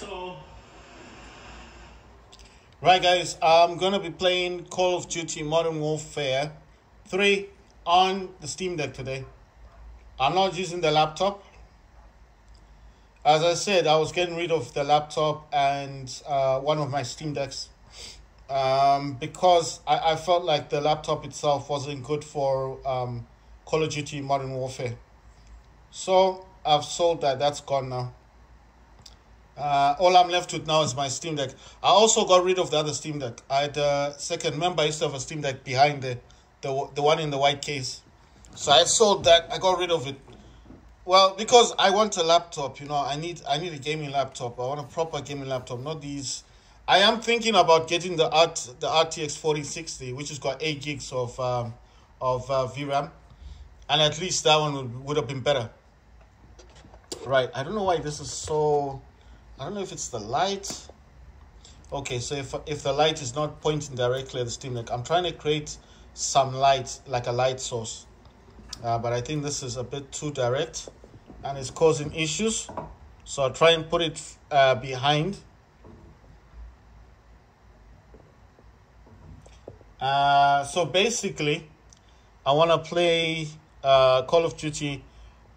so right guys i'm gonna be playing call of duty modern warfare 3 on the steam deck today. I'm not using the laptop. As i said i was getting rid of the laptop and uh, one of my steam decks um, because I, I felt like the laptop itself wasn't good for um, call of duty modern warfare. So i've sold that. That's gone now uh, all I'm left with now is my Steam Deck. I also got rid of the other Steam Deck. I had a second member. I used to have a Steam Deck behind the, the the one in the white case. So I sold that. I got rid of it. Well, because I want a laptop, you know, I need I need a gaming laptop. I want a proper gaming laptop, not these. I am thinking about getting the art the RTX forty sixty, which has got eight gigs of um, of uh, VRAM, and at least that one would, would have been better. Right. I don't know why this is so I don't know if it's the light. Okay, so if, if the light is not pointing directly at the Steam Deck, I'm trying to create some light, like a light source. Uh, but I think this is a bit too direct and it's causing issues. So I'll try and put it uh, behind. Uh, so basically, I want to play uh, Call of Duty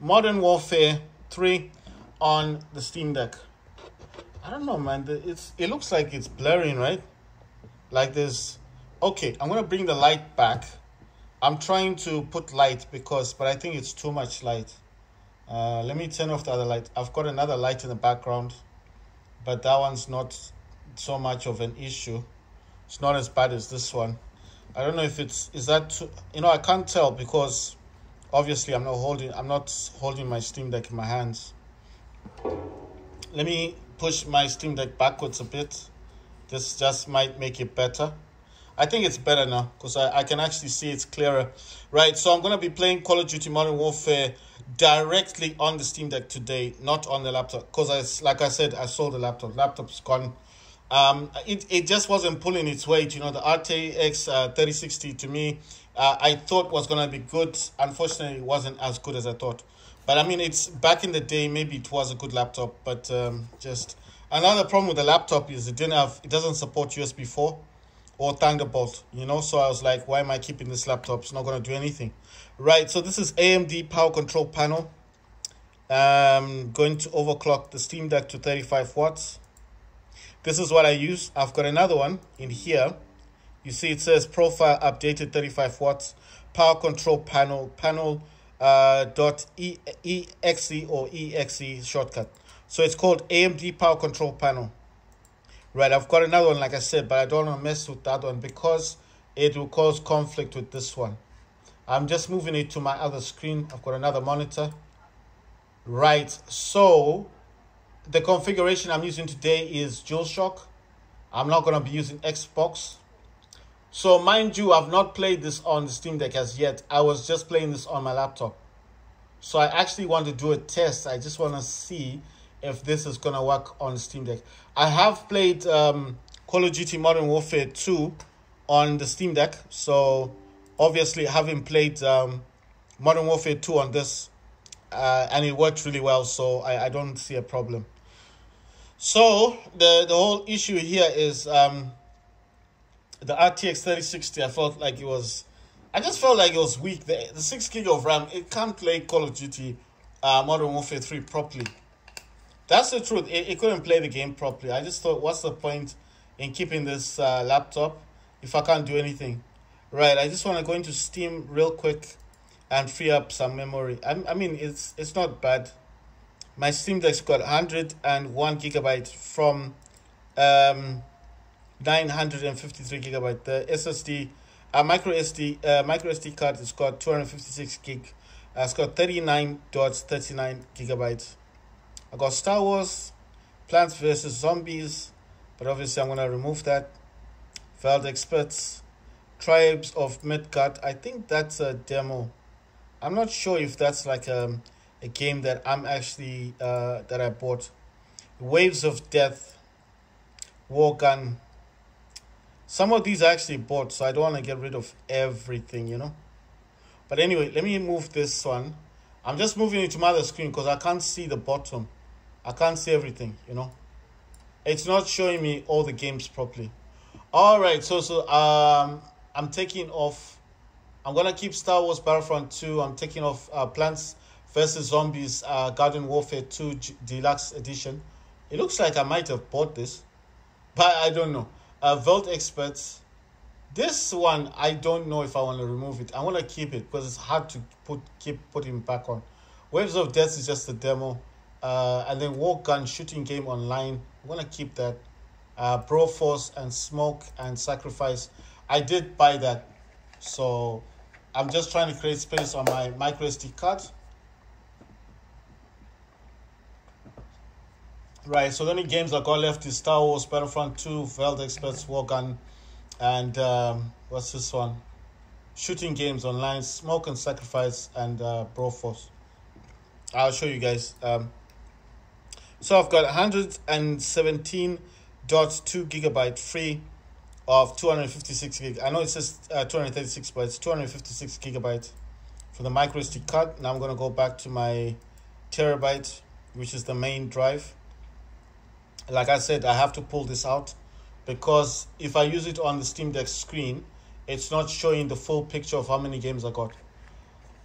Modern Warfare 3 on the Steam Deck. I don't know, man. It's it looks like it's blurring, right? Like this. Okay, I'm gonna bring the light back. I'm trying to put light because, but I think it's too much light. Uh, let me turn off the other light. I've got another light in the background, but that one's not so much of an issue. It's not as bad as this one. I don't know if it's is that too, you know I can't tell because obviously I'm not holding I'm not holding my Steam Deck in my hands. Let me push my Steam Deck backwards a bit. This just might make it better. I think it's better now because I, I can actually see it's clearer. Right, so I'm going to be playing Call of Duty Modern Warfare directly on the Steam Deck today, not on the laptop. Because, like I said, I sold the laptop. Laptop's gone. Um, it, it just wasn't pulling its weight. You know, the RTX uh, 3060 to me, uh, I thought was going to be good. Unfortunately, it wasn't as good as I thought. But I mean, it's back in the day. Maybe it was a good laptop, but um, just another problem with the laptop is it didn't have it doesn't support USB four or Thunderbolt. You know, so I was like, why am I keeping this laptop? It's not gonna do anything, right? So this is AMD power control panel. Um, going to overclock the Steam Deck to thirty five watts. This is what I use. I've got another one in here. You see, it says profile updated 35 watts power control panel panel uh, dot e, exe or exe shortcut. So it's called AMD Power Control Panel. Right, I've got another one, like I said, but I don't want to mess with that one because it will cause conflict with this one. I'm just moving it to my other screen. I've got another monitor. Right, so the configuration I'm using today is DualShock. I'm not going to be using Xbox. So mind you, I've not played this on the Steam Deck as yet. I was just playing this on my laptop. So I actually want to do a test. I just want to see if this is going to work on Steam Deck. I have played um, Call of Duty Modern Warfare 2 on the Steam Deck. So obviously having played um, Modern Warfare 2 on this, uh, and it worked really well. So I, I don't see a problem. So the, the whole issue here is... Um, the RTX 3060, I felt like it was, I just felt like it was weak. The, the 6 gig of RAM, it can't play Call of Duty uh, Modern Warfare 3 properly. That's the truth. It, it couldn't play the game properly. I just thought, what's the point in keeping this uh, laptop if I can't do anything? Right, I just want to go into Steam real quick and free up some memory. I, I mean, it's it's not bad. My Steam Deck's got 101 gigabyte from um, 953 gigabyte. The SSD, uh, micro SD, uh, micro SD card It's got two hundred and fifty-six gig. Uh, it's got 39.39 gigabytes. I got Star Wars, Plants vs Zombies, but obviously I'm gonna remove that. Veld Experts, Tribes of Midgard. I think that's a demo. I'm not sure if that's like a, um, a game that I'm actually uh, that I bought. Waves of Death, War Gun, some of these I actually bought, so I don't want to get rid of everything, you know. But anyway, let me move this one. I'm just moving it to my other screen because I can't see the bottom. I can't see everything, you know. it's not showing me all the games properly. All right, so so um, I'm taking off. I'm gonna keep Star Wars Battlefront 2. I'm taking off uh, Plants vs Zombies uh, Garden Warfare 2 G- Deluxe Edition. It looks like I might have bought this, but I don't know. Uh, Vault Experts. This one I don't know if I want to remove it. I want to keep it because it's hard to put keep putting back on. Waves of Death is just a demo. Uh, and then War Gun shooting game online. I'm gonna keep that. Uh, Broforce and Smoke and Sacrifice. I did buy that, so I'm just trying to create space on my micro SD card. Right, so the only games I got left is Star Wars Battlefront 2, Veld Experts, War Gun, and um, what's this one? Shooting games online, Smoke and Sacrifice, and uh, Broforce. I'll show you guys. Um, so I've got 117.2 gigabyte free of 256 gig. I know it says uh, 236, but it's 256 gigabyte for the micro SD card. Now I'm going to go back to my terabyte, which is the main drive. Like I said, I have to pull this out because if I use it on the Steam Deck screen, it's not showing the full picture of how many games I got.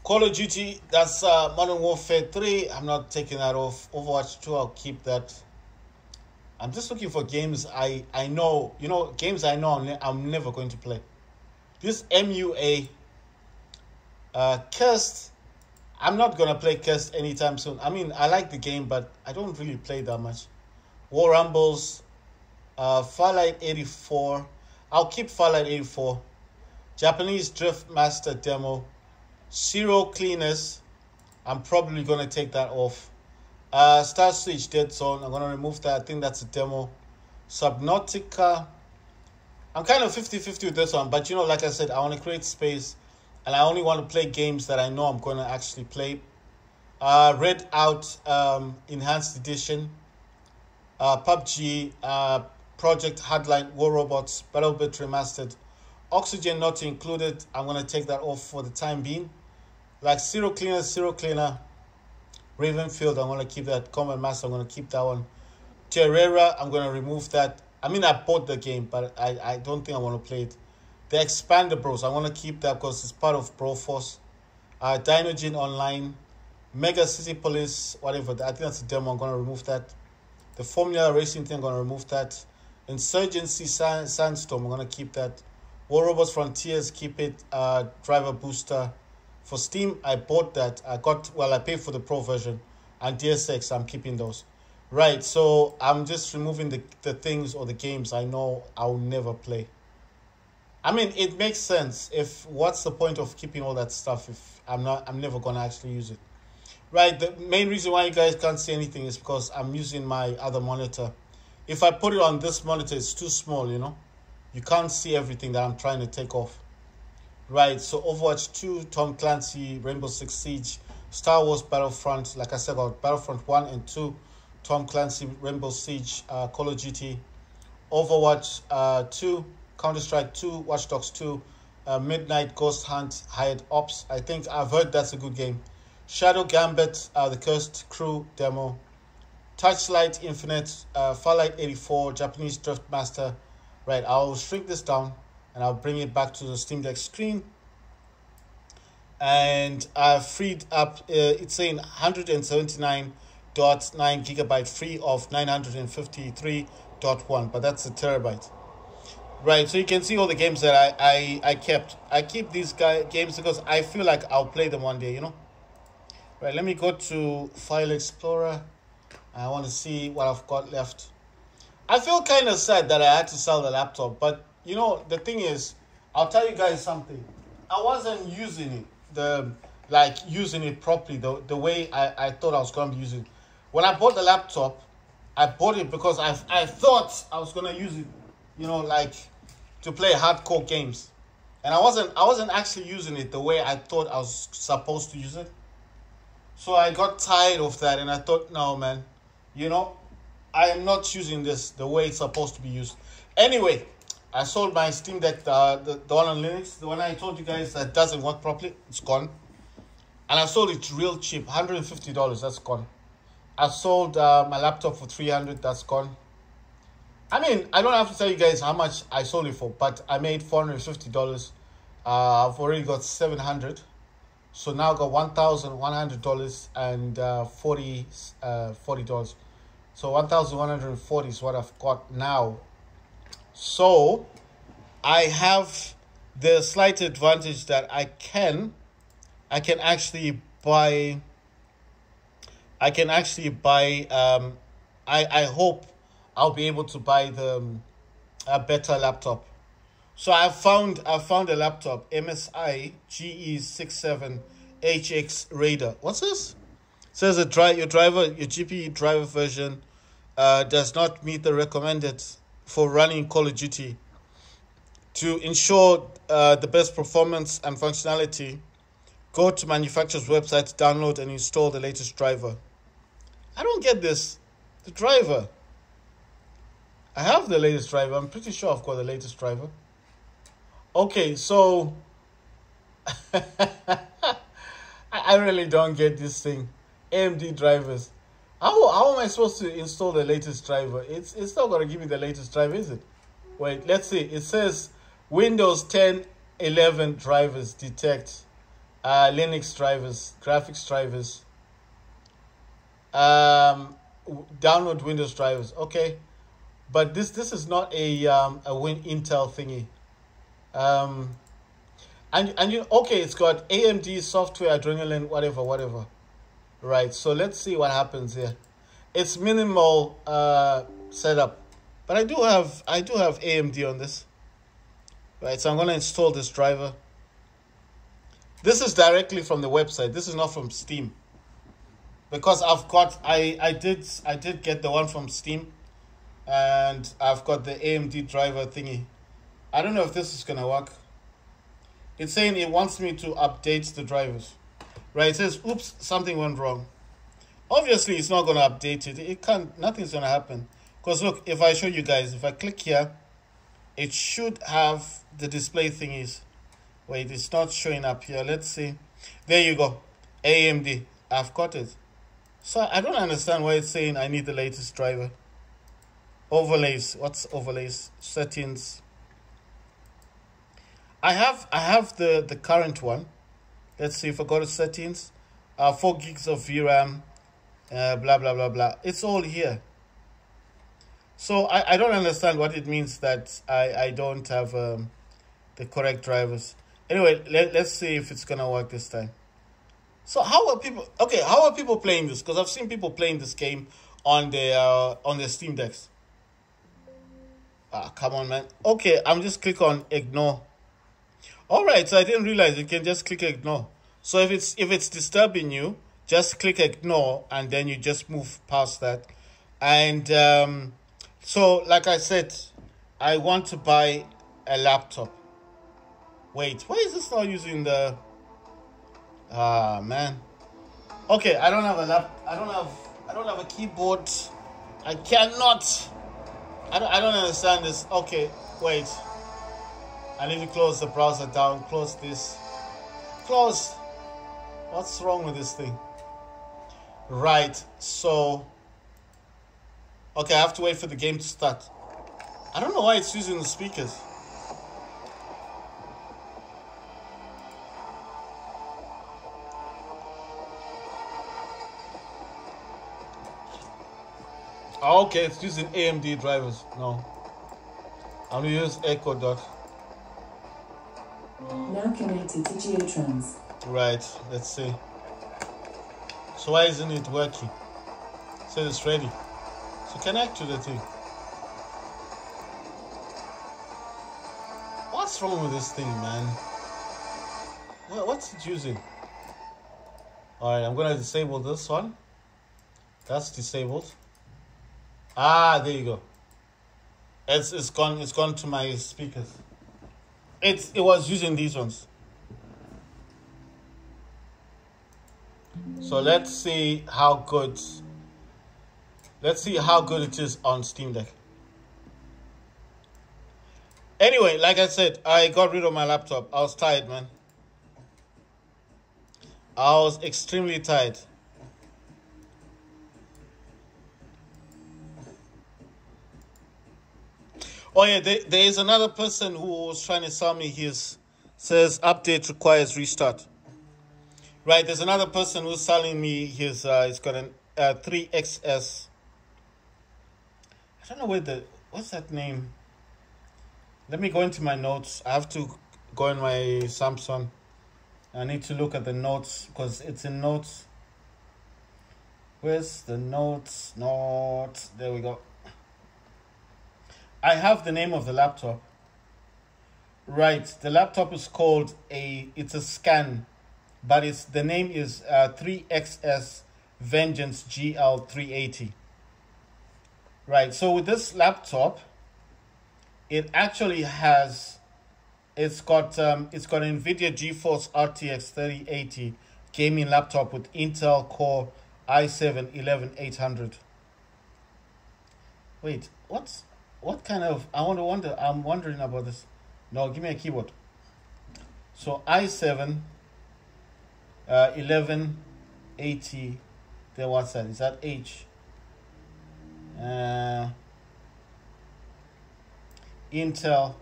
Call of Duty, that's uh, Modern Warfare 3. I'm not taking that off. Overwatch 2, I'll keep that. I'm just looking for games I, I know, you know, games I know I'm, ne- I'm never going to play. This MUA, uh, Cursed, I'm not going to play Cursed anytime soon. I mean, I like the game, but I don't really play that much. War Rumbles, uh, Farlight 84. I'll keep Farlight 84. Japanese Drift Master demo. Zero Cleaners. I'm probably going to take that off. Uh, Star Switch Dead Zone. I'm going to remove that. I think that's a demo. Subnautica. I'm kind of 50 50 with this one, but you know, like I said, I want to create space and I only want to play games that I know I'm going to actually play. Uh, Red Out um, Enhanced Edition. Uh, PUBG. Uh, Project Hardline War Robots. Battlebit Remastered. Oxygen not included. I'm going to take that off for the time being. Like Zero Cleaner, Zero Cleaner. Ravenfield, I'm going to keep that. Combat Master, I'm going to keep that one. Terraria, I'm going to remove that. I mean, I bought the game, but I, I don't think I want to play it. The Expandables, I want to keep that because it's part of Broforce. Uh, Dinogen Online. Mega City Police, whatever. I think that's a demo. I'm going to remove that. The Formula Racing thing, I'm going to remove that. Insurgency Sand, Sandstorm, I'm going to keep that. War Robots Frontiers, keep it. Uh, Driver Booster. For Steam, I bought that. I got, well, I paid for the Pro version. And DSX, I'm keeping those. Right, so I'm just removing the, the things or the games I know I'll never play. I mean, it makes sense. If what's the point of keeping all that stuff if I'm not, I'm never gonna actually use it. Right. The main reason why you guys can't see anything is because I'm using my other monitor. If I put it on this monitor, it's too small. You know, you can't see everything that I'm trying to take off. Right. So Overwatch Two, Tom Clancy, Rainbow Six Siege, Star Wars Battlefront. Like I said, about Battlefront One and Two, Tom Clancy, Rainbow Siege, uh, Call of Duty, Overwatch uh, Two. Counter Strike 2, Watch Dogs 2, uh, Midnight Ghost Hunt, Hired Ops. I think I've heard that's a good game. Shadow Gambit, uh, the Cursed Crew demo. Torchlight Infinite, uh, Farlight 84, Japanese Drift Master. Right, I'll shrink this down and I'll bring it back to the Steam Deck screen. And I've freed up, uh, it's saying 179.9 gigabyte free of 953.1, but that's a terabyte. Right, so you can see all the games that I, I, I kept. I keep these guy, games because I feel like I'll play them one day, you know? Right, let me go to File Explorer. I want to see what I've got left. I feel kind of sad that I had to sell the laptop, but you know, the thing is, I'll tell you guys something. I wasn't using it, the like using it properly, the, the way I, I thought I was going to be using it. When I bought the laptop, I bought it because I, I thought I was going to use it you know, like to play hardcore games. And I wasn't I wasn't actually using it the way I thought I was supposed to use it. So I got tired of that and I thought, no man, you know, I am not using this the way it's supposed to be used. Anyway, I sold my Steam Deck, uh, the, the one on Linux, the one I told you guys that doesn't work properly, it's gone. And I sold it real cheap, $150, that's gone. I sold uh, my laptop for 300 that's gone. I mean, I don't have to tell you guys how much I sold it for, but I made four hundred fifty dollars. Uh, I've already got seven hundred, so now I've got one thousand one hundred dollars and uh, forty uh, forty dollars. So one thousand one hundred forty is what I've got now. So I have the slight advantage that I can, I can actually buy. I can actually buy. Um, I I hope I'll be able to buy the um, a better laptop. So I found I found a laptop MSI GE67 HX Raider. What's this? It says a dri- your driver your GPU driver version uh, does not meet the recommended for running Call of Duty. To ensure uh, the best performance and functionality, go to manufacturer's website to download and install the latest driver. I don't get this. The driver. I have the latest driver. I'm pretty sure I've got the latest driver. Okay, so I really don't get this thing. AMD drivers. How, how am I supposed to install the latest driver? It's it's not gonna give me the latest driver, is it? Wait, let's see. It says Windows 10, 11 drivers detect, uh, Linux drivers, graphics drivers. Um, download Windows drivers. Okay, but this this is not a um a Win Intel thingy. Um, and and you okay? It's got AMD software, adrenalin, whatever, whatever. Right. So let's see what happens here. It's minimal uh setup, but I do have I do have AMD on this. Right. So I'm gonna install this driver. This is directly from the website. This is not from Steam. Because I've got I I did I did get the one from Steam and I've got the AMD driver thingy. I don't know if this is gonna work. It's saying it wants me to update the drivers. Right, it says, oops, something went wrong. Obviously, it's not gonna update it. It can't, nothing's gonna happen. Because look, if I show you guys, if I click here, it should have the display thingies. Wait, it's not showing up here. Let's see. There you go. AMD. I've got it. So I don't understand why it's saying I need the latest driver. Overlays. What's overlays? Settings. I have I have the the current one. Let's see if I go to settings. Uh, four gigs of VRAM. Uh, blah blah blah blah. It's all here. So I, I don't understand what it means that I I don't have um, the correct drivers. Anyway, let, let's see if it's gonna work this time. So how are people? Okay, how are people playing this? Because I've seen people playing this game on their uh, on their Steam decks. Ah, come on, man. Okay, I'm just click on ignore. All right, so I didn't realize you can just click ignore. So if it's if it's disturbing you, just click ignore and then you just move past that. And um, so, like I said, I want to buy a laptop. Wait, why is this not using the? Ah man. Okay, I don't have a lap. I don't have. I don't have a keyboard. I cannot. I don't, I don't understand this. Okay, wait. I need to close the browser down. Close this. Close. What's wrong with this thing? Right, so. Okay, I have to wait for the game to start. I don't know why it's using the speakers. Oh, okay, it's using AMD drivers. No. I'm gonna use Echo Dot. Now connected to Geotrans. Right, let's see. So why isn't it working? So it's ready. So connect to the thing. What's wrong with this thing, man? What's it using? Alright, I'm gonna disable this one. That's disabled. Ah, there you go. It's it's gone it's gone to my speakers. It's it was using these ones. So let's see how good let's see how good it is on Steam Deck. Anyway, like I said, I got rid of my laptop. I was tired, man. I was extremely tired. Oh yeah, there, there is another person who was trying to sell me his says update requires restart. Right, there's another person who's selling me his uh he's got an uh 3XS. I don't know where the what's that name? Let me go into my notes. I have to go in my Samsung. I need to look at the notes because it's in notes. Where's the notes? Notes. There we go. I have the name of the laptop. Right, the laptop is called a. It's a scan, but it's the name is uh, 3XS Vengeance GL380. Right, so with this laptop, it actually has. It's got um, it's got an NVIDIA GeForce RTX 3080 gaming laptop with Intel Core i7 11800. Wait, what's what kind of I want to wonder I'm wondering about this. No, give me a keyboard. So i7 uh 1180 then what's that? Is that H? Uh Intel.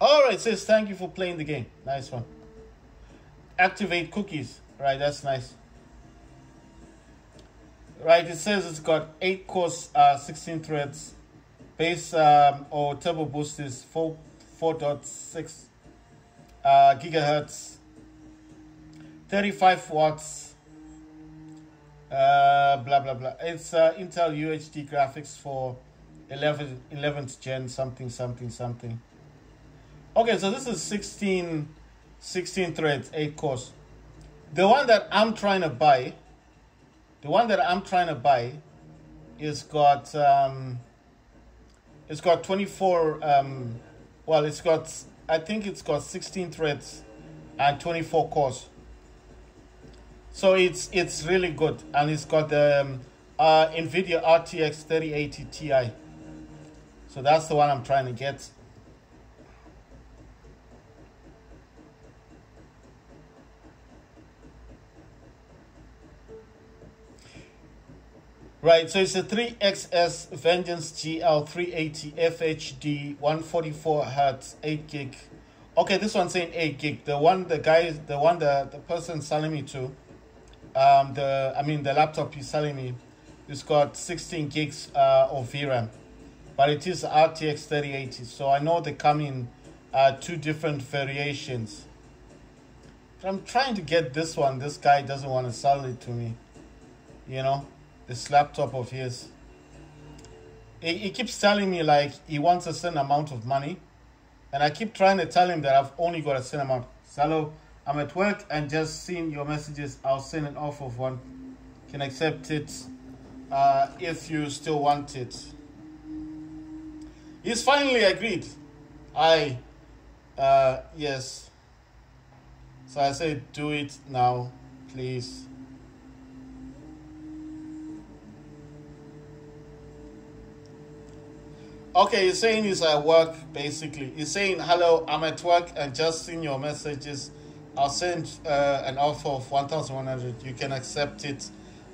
Alright, says thank you for playing the game. Nice one. Activate cookies. Right, that's nice. Right, it says it's got 8 cores, uh, 16 threads. Base um, or turbo boost is 4, 4.6 uh, gigahertz. 35 watts. Uh, blah, blah, blah. It's uh, Intel UHD graphics for 11, 11th gen something, something, something. Okay, so this is 16, 16 threads, 8 cores. The one that I'm trying to buy the one that I'm trying to buy is got um, it's got 24 um, well it's got I think it's got 16 threads and 24 cores. So it's it's really good and it's got the um, uh, Nvidia RTX 3080 Ti. So that's the one I'm trying to get. Right, so it's a 3XS Vengeance GL 380 FHD 144 hertz 8 gig. Okay, this one's saying 8 gig. The one the guy the one the, the person selling me to, um the I mean the laptop he's selling me, it's got 16 gigs uh, of VRAM. But it is RTX 3080. So I know they come in uh, two different variations. I'm trying to get this one. This guy doesn't want to sell it to me. You know? This laptop of his. He, he keeps telling me like he wants a certain amount of money, and I keep trying to tell him that I've only got a certain amount. Hello, I'm at work and just seeing your messages. I'll send an offer of one. Can accept it uh, if you still want it. He's finally agreed. I, uh, yes. So I said, do it now, please. Okay, you're saying he's at work, basically. You're saying, hello, I'm at work and just seen your messages. I'll send uh, an offer of 1,100. You can accept it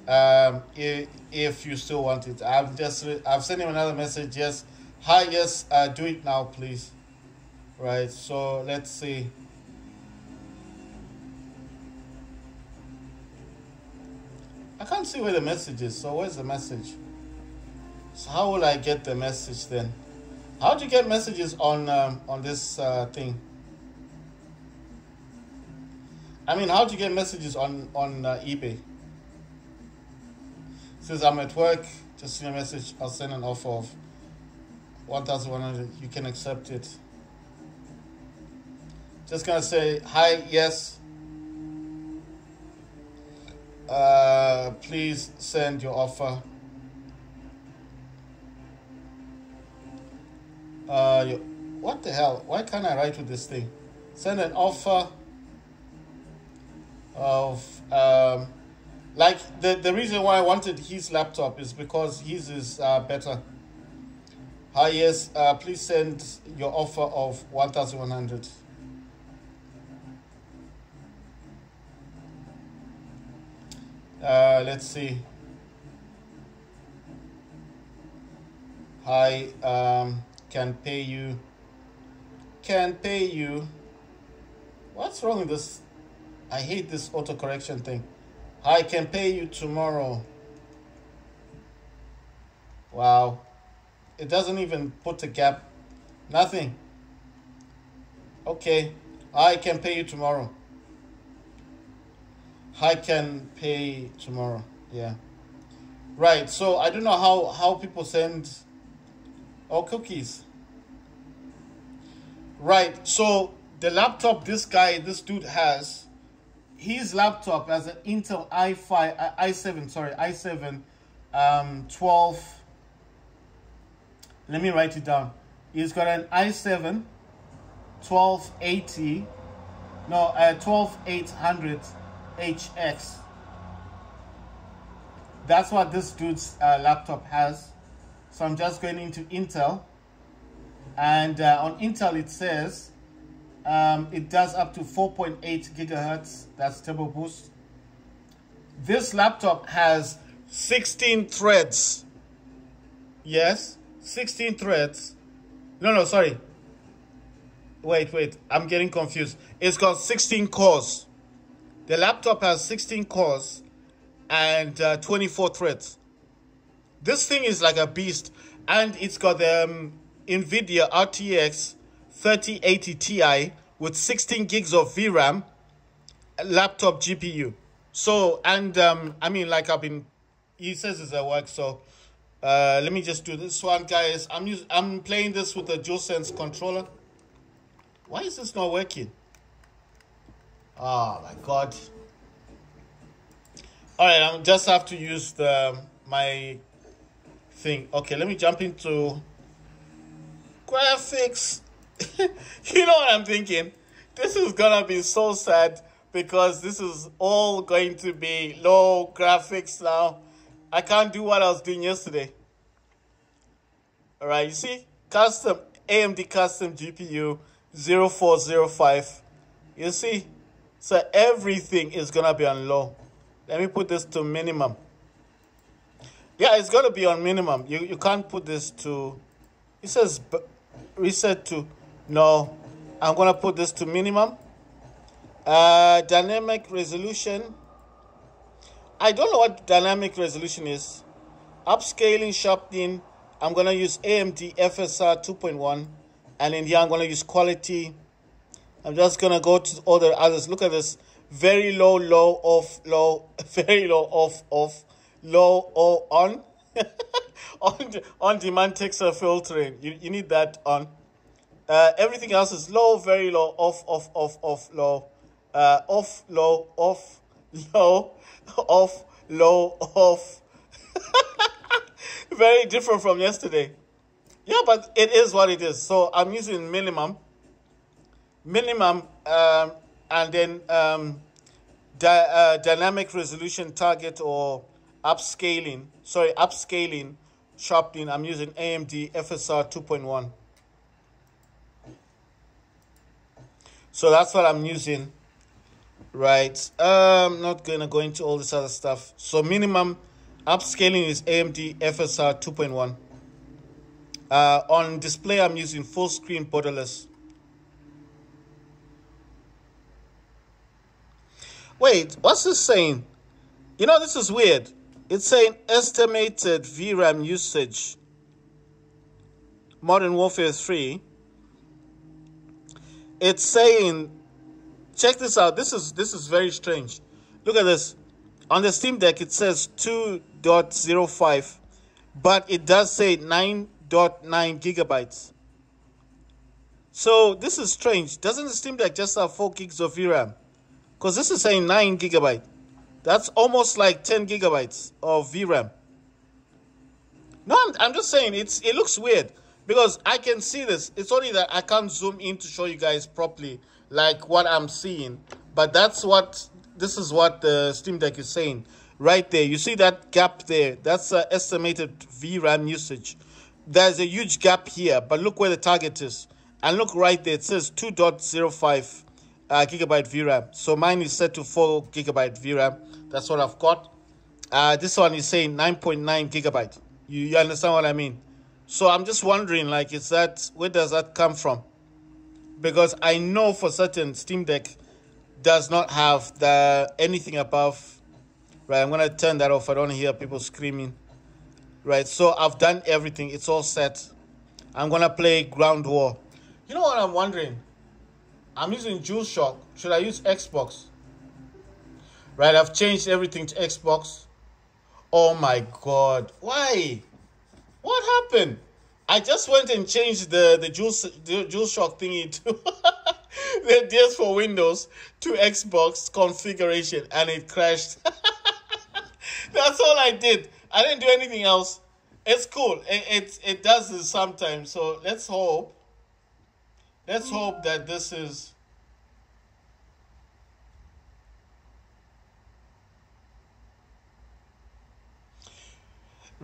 um, if, if you still want it. I've just, I've sent him another message. Yes. Hi, yes, uh, do it now, please. Right, so let's see. I can't see where the message is. So where's the message? So how will I get the message then? How do you get messages on um, on this uh, thing? I mean, how do you get messages on on uh, eBay? Says I'm at work. Just send a message. I'll send an offer of one thousand one hundred. You can accept it. Just gonna say hi. Yes. Uh, please send your offer. Uh, what the hell? Why can't I write with this thing? Send an offer of um, like the the reason why I wanted his laptop is because his is uh, better. Hi, yes. Uh, please send your offer of one thousand one hundred. Uh, let's see. Hi. um, can pay you. Can pay you. What's wrong with this? I hate this auto correction thing. I can pay you tomorrow. Wow. It doesn't even put a gap. Nothing. Okay. I can pay you tomorrow. I can pay tomorrow. Yeah. Right. So I don't know how how people send oh cookies. Right. So the laptop this guy this dude has his laptop has an Intel i5 uh, i7 sorry i7 um 12 let me write it down. He's got an i7 1280 no uh 12800 HX that's what this dude's uh, laptop has. So I'm just going into Intel. And uh, on Intel it says um, it does up to 4.8 gigahertz. That's turbo boost. This laptop has 16 threads. Yes, 16 threads. No, no, sorry. Wait, wait. I'm getting confused. It's got 16 cores. The laptop has 16 cores and uh, 24 threads. This thing is like a beast, and it's got the um, NVIDIA RTX 3080 Ti with 16 gigs of VRAM, laptop GPU. So, and um, I mean, like I've been, he says it's a work. So, uh, let me just do this one, guys. I'm using, I'm playing this with a DualSense controller. Why is this not working? Oh my god. All right, I just have to use the my thing. Okay, let me jump into graphics. you know what I'm thinking? This is gonna be so sad because this is all going to be low graphics now. I can't do what I was doing yesterday. All right, you see, custom AMD custom GPU 0405. You see, so everything is gonna be on low. Let me put this to minimum. Yeah, it's to be on minimum. You, you can't put this to, it says reset to, no. I'm going to put this to minimum. Uh, dynamic resolution. I don't know what dynamic resolution is. Upscaling, sharpening. I'm going to use AMD FSR 2.1. And in here, I'm going to use quality. I'm just going to go to all the others. Look at this very low, low, off, low, very low, off, off, low, or on. on, on demand texture filtering. You, you need that on. Uh, everything else is low, very low, off, off, off, off, low, uh, off, low, off, low, off, low, off. very different from yesterday. Yeah, but it is what it is. So I'm using minimum. Minimum um, and then um, di uh, dynamic resolution target or upscaling, sorry, upscaling sharpening, I'm using AMD FSR 2.1. So that's what I'm using, right? I'm um, not going to go into all this other stuff. So minimum upscaling is AMD FSR 2.1. Uh, on display, I'm using full screen borderless. Wait, what's this saying? You know, this is weird. It's saying estimated VRAM usage. Modern Warfare 3. It's saying, check this out. This is this is very strange. Look at this. On the Steam Deck, it says 2.05, but it does say 9.9 gigabytes. So this is strange. Doesn't the Steam Deck just have 4 gigs of VRAM? Because this is saying 9 gigabyte. That's almost like 10 gigabytes of VRAM. No, I'm, I'm just saying it's it looks weird because I can see this. It's only that I can't zoom in to show you guys properly like what I'm seeing. But that's what this is what the Steam Deck is saying right there. You see that gap there? That's uh, estimated VRAM usage. There's a huge gap here, but look where the target is. And look right there. It says 2.05 uh, gigabyte VRAM. So mine is set to 4 gigabyte VRAM. That's what I've got. Uh, this one is saying 9.9 gigabyte. You, you understand what I mean? So I'm just wondering, like, is that where does that come from? Because I know for certain Steam Deck does not have the anything above. Right, I'm gonna turn that off. I don't hear people screaming. Right, so I've done everything. It's all set. I'm gonna play Ground War. You know what I'm wondering? I'm using DualShock. Should I use Xbox? Right, I've changed everything to Xbox. Oh my god. Why? What happened? I just went and changed the the Jules the DualShock thingy to the DS4 Windows to Xbox configuration and it crashed. That's all I did. I didn't do anything else. It's cool. It, it it does this sometimes. So let's hope. Let's hope that this is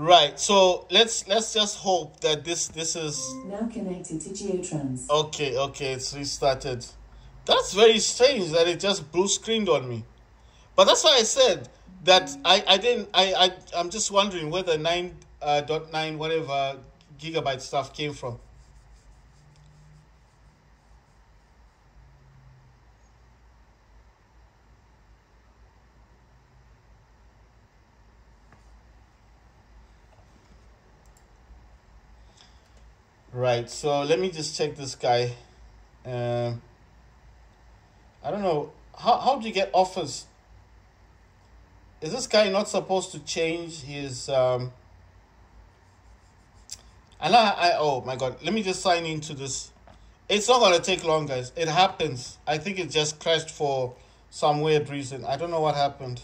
Right. So let's let's just hope that this this is Now connected to Geotrans. okay. Okay, it's restarted. That's very strange that it just blue screened on me. But that's why I said that I I didn't I I I'm just wondering where the nine uh, dot nine whatever gigabyte stuff came from. Right. So let me just check this guy. Um, I don't know how how do you get offers? Is this guy not supposed to change his um? And I, I oh my god, let me just sign into this. It's not gonna take long, guys. It happens. I think it just crashed for some weird reason. I don't know what happened.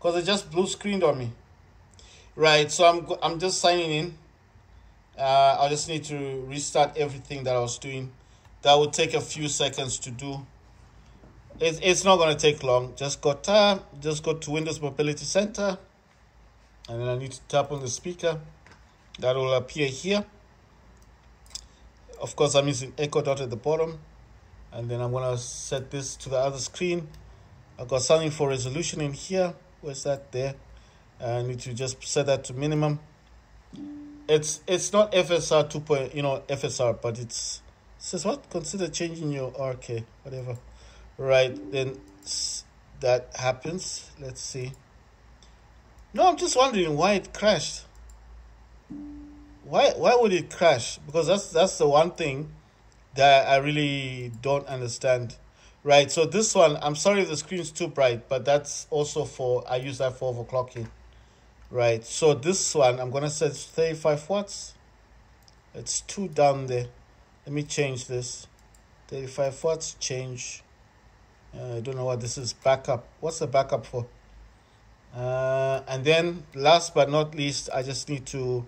Cause it just blue screened on me. Right. So I'm I'm just signing in. Uh, I just need to restart everything that I was doing. That would take a few seconds to do. It's, it's not going to take long. Just go tab, just go to Windows Mobility Center, and then I need to tap on the speaker. That will appear here. Of course, I'm using Echo Dot at the bottom, and then I'm going to set this to the other screen. I've got something for resolution in here. Where's that? There. I need to just set that to minimum it's it's not FSR two point you know FSR, but it's says what consider changing your RK whatever, right? Then that happens. Let's see. No, I'm just wondering why it crashed. Why why would it crash? Because that's that's the one thing that I really don't understand. Right, so this one, I'm sorry if the screen's too bright, but that's also for I use that for overclocking. Right, so this one I'm gonna set 35 watts. It's two down there. Let me change this. 35 watts, change. Uh, I don't know what this is. Backup. What's the backup for? Uh, and then last but not least, I just need to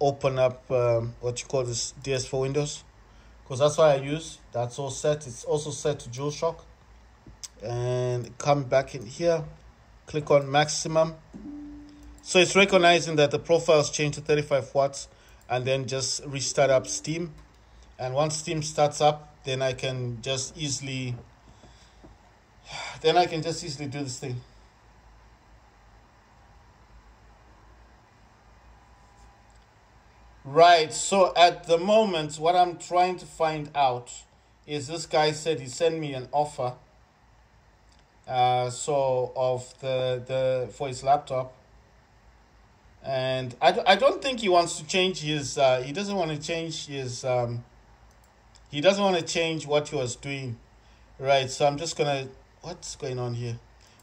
open up um, what you call this DS4 Windows because that's what I use. That's all set. It's also set to DualShock. And come back in here, click on maximum. So it's recognizing that the profile's changed to 35 watts and then just restart up Steam. And once Steam starts up, then I can just easily then I can just easily do this thing. Right, so at the moment, what I'm trying to find out is this guy said he sent me an offer. Uh, so of the the for his laptop, and I, I don't think he wants to change his. Uh, he doesn't want to change his. Um, he doesn't want to change what he was doing, right? So I'm just gonna. What's going on here?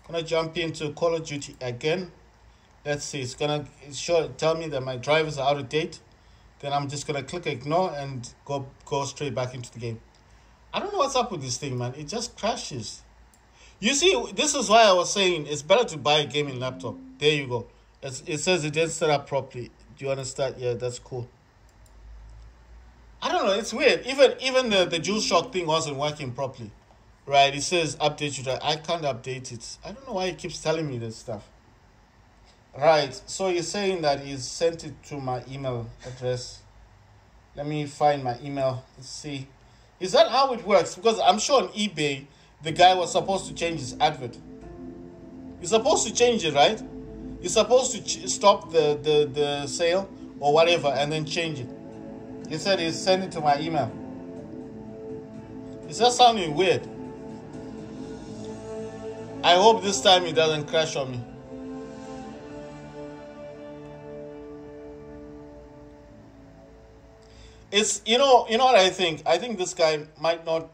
Gonna jump into Call of Duty again. Let's see. It's gonna sure tell me that my drivers are out of date. Then I'm just gonna click ignore and go go straight back into the game. I don't know what's up with this thing, man. It just crashes. You see, this is why I was saying it's better to buy a gaming laptop. There you go. It says it didn't set up properly. Do you understand? Yeah, that's cool. I don't know. It's weird. Even even the the DualShock thing wasn't working properly, right? It says update you. I can't update it. I don't know why it keeps telling me this stuff. Right. So you're saying that he sent it to my email address. Let me find my email. Let's see. Is that how it works? Because I'm sure on eBay, the guy was supposed to change his advert. He's supposed to change it, right? You're supposed to ch- stop the, the, the sale or whatever and then change it. He said he sent it to my email. Is that sounding weird. I hope this time it doesn't crash on me. It's you know you know what I think. I think this guy might not.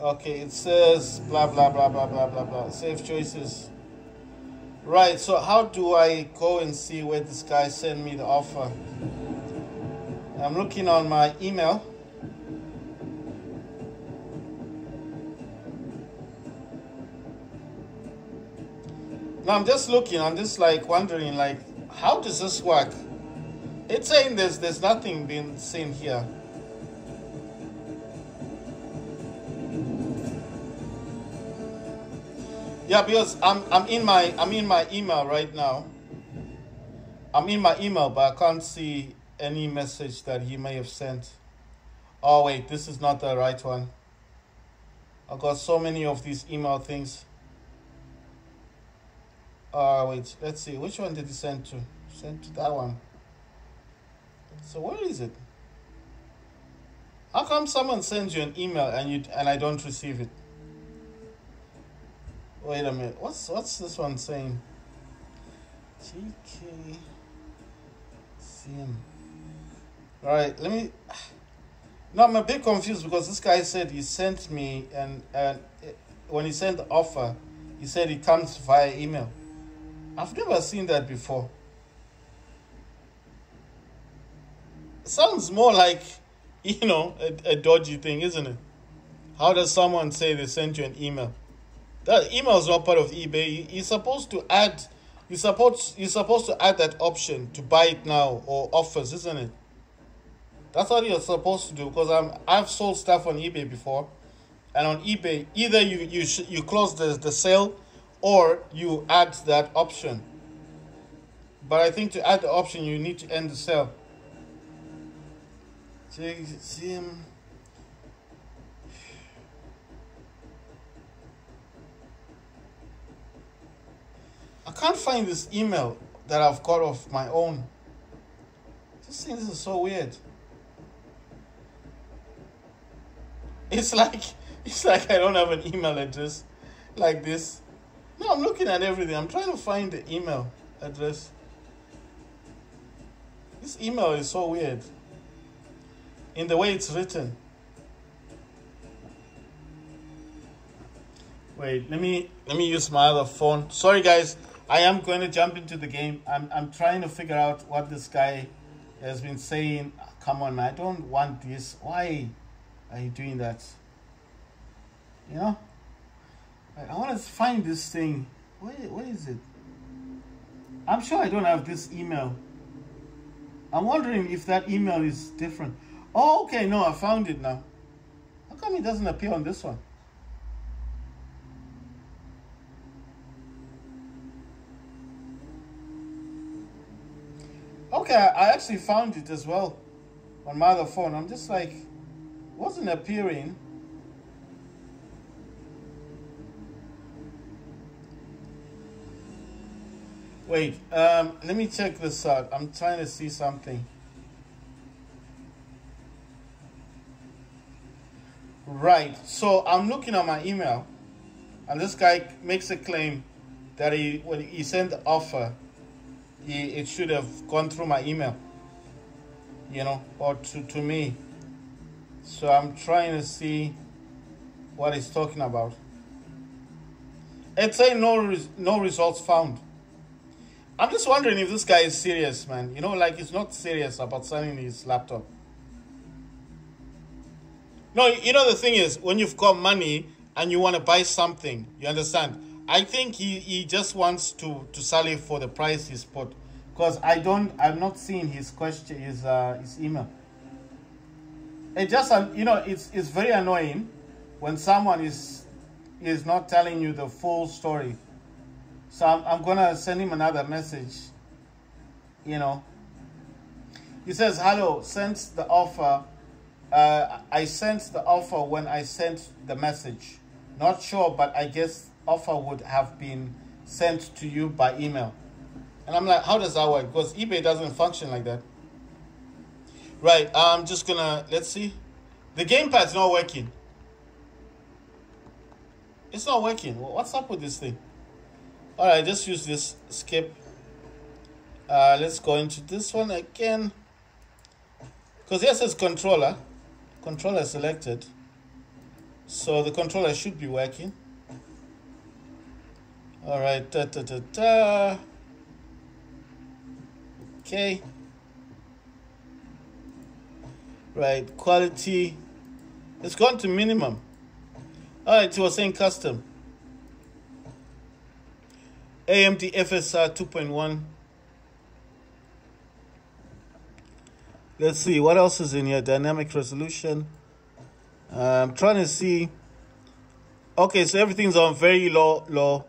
Okay, it says blah blah blah blah blah blah blah. Safe choices. Right. So how do I go and see where this guy sent me the offer? I'm looking on my email. Now I'm just looking. I'm just like wondering, like, how does this work? It's saying there's there's nothing being seen here. Yeah, because I'm I'm in my I'm in my email right now. I'm in my email, but I can't see any message that he may have sent. Oh wait, this is not the right one. I got so many of these email things. Uh wait, let's see. Which one did he send to? Send to that one. So where is it? How come someone sends you an email and you and I don't receive it? Wait a minute. What's what's this one saying? TK CM. Right, let me. No, I'm a bit confused because this guy said he sent me and and when he sent the offer, he said it comes via email. I've never seen that before. sounds more like, you know, a, a dodgy thing, isn't it? How does someone say they sent you an email? That email is not part of eBay. You're supposed to add, you're supposed, you're supposed to add that option to buy it now or offers, isn't it? That's what you're supposed to do because I'm, I've sold stuff on eBay before. And on eBay, either you, you, you close the, the sale or you add that option. But I think to add the option, you need to end the sale. See him. Can't find this email that I've got of my own. This thing is so weird. It's like it's like I don't have an email address like this. No, I'm looking at everything. I'm trying to find the email address. This email is so weird in the way it's written. Wait, let me let me use my other phone. Sorry guys, I am going to jump into the game. I'm I'm trying to figure out what this guy has been saying. Come on, I don't want this. Why are you doing that? You know? I, I want to find this thing. Where, where is it? I'm sure I don't have this email. I'm wondering if that email is different. Oh, okay, no, I found it now. How come it doesn't appear on this one? Okay, I actually found it as well on my other phone. I'm just like, wasn't appearing. Wait, um, let me check this out. I'm trying to see something. Right. So I'm looking at my email, and this guy makes a claim that he when he sent the offer, it should have gone through my email. You know, or to to me. So I'm trying to see what he's talking about. It's saying no res- no results found. I'm just wondering if this guy is serious, man. You know, like he's not serious about selling his laptop. No, you know the thing is when you've got money and you want to buy something, you understand. I think he, he just wants to to sell it for the price he's put, because I don't I'm not seeing his question his uh his email. It just um, you know it's it's very annoying when someone is is not telling you the full story. So I'm I'm gonna send him another message. You know. He says hello. Sent the offer uh, I sent the offer when I sent the message. Not sure, but I guess offer would have been sent to you by email. And I'm like, how does that work? Because eBay doesn't function like that. Right, I'm just gonna, let's see. The gamepad's not working. It's not working. What's up with this thing? All right, just use this skip. Uh, let's go into this one again. Because yes, it's controller. Controller selected. So the controller should be working. All right, da, da, da, da. Okay. Right, quality. It's gone to minimum. All right, so we're saying custom. AMD FSR 2.1. Let's see, what else is in here? Dynamic resolution. Uh, I'm trying to see. Okay, so everything's on very low, low,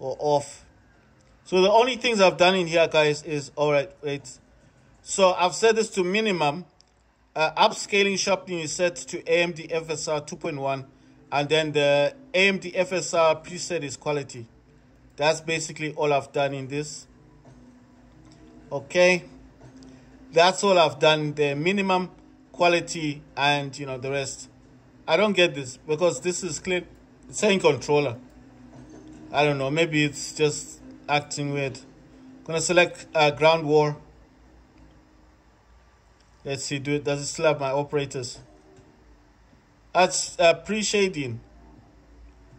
or off. So the only things I've done in here, guys, is, all right, wait. So I've set this to minimum. Uh, upscaling sharpening is set to AMD FSR 2.1 and then the AMD FSR preset is quality. That's basically all I've done in this. Okay. That's all I've done. The minimum quality and, you know, the rest. I don't get this because this is clear. It's saying controller. I don't know. Maybe it's just acting weird. Gonna select uh, ground war. Let's see. Do it. Does it still have my operators? That's uh, pre-shading.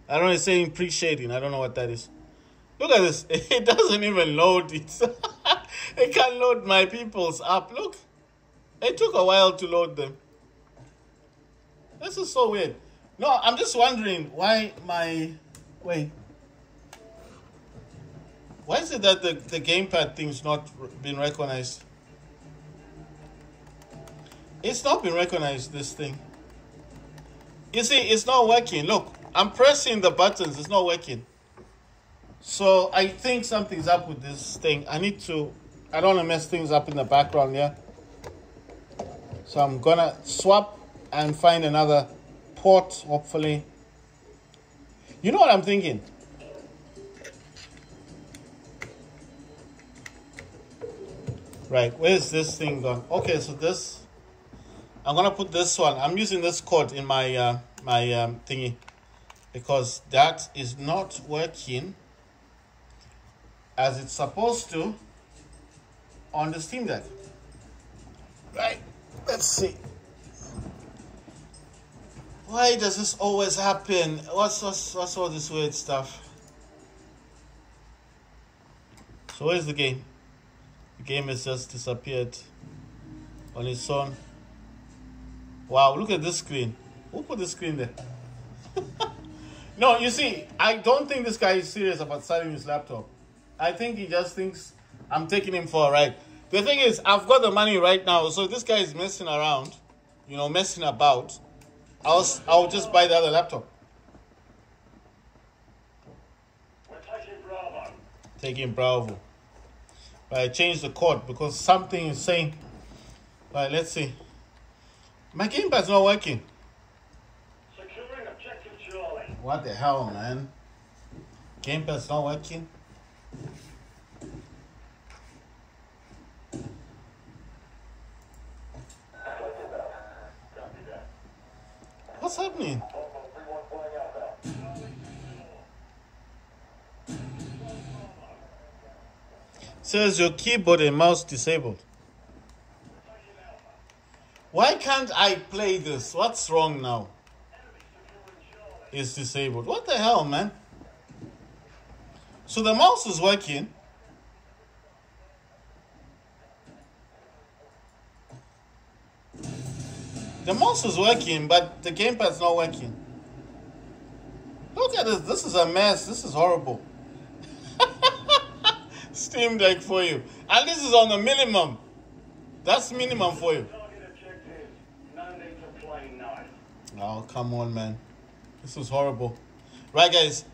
I don't know, it's saying pre-shading. I don't know what that is. Look at this. It doesn't even load it. it can't load my people's app. Look. It took a while to load them. This is so weird. No, I'm just wondering why my... Wait. Why is it that the, the gamepad thing's not been recognized? It's not been recognized, this thing. You see, it's not working. Look, I'm pressing the buttons. It's not working. So I think something's up with this thing. I need to, I don't want to mess things up in the background here. So I'm going to swap and find another port, hopefully. You know what I'm thinking? Right, where's this thing gone? Okay, so this I'm gonna put this one. I'm using this code in my uh, my um, thingy because that is not working as it's supposed to on the Steam Deck. Right? Let's see. Why does this always happen? What's what's, what's all this weird stuff? So where's the game? The game has just disappeared on its own. Wow, look at this screen. Who put the screen there? no, you see, I don't think this guy is serious about selling his laptop. I think he just thinks I'm taking him for a ride. The thing is, I've got the money right now, so this guy is messing around, you know, messing about. I'll, I'll just buy the other laptop. We're taking Bravo. Taking Bravo. Uh, I changed the code because something is saying. Right, let's see. My gamepad's not working. Securing objective Charlie. What the hell, man? Gamepad's not working. Says your keyboard and mouse disabled. Why can't I play this? What's wrong now? It's disabled. What the hell, man? So the mouse is working. The mouse is working, but the gamepad's not working. Look at this. This is a mess. This is horrible. Steam Deck for you. And this is on the minimum. That's minimum for you. Oh, come on, man. This was horrible. Right, guys.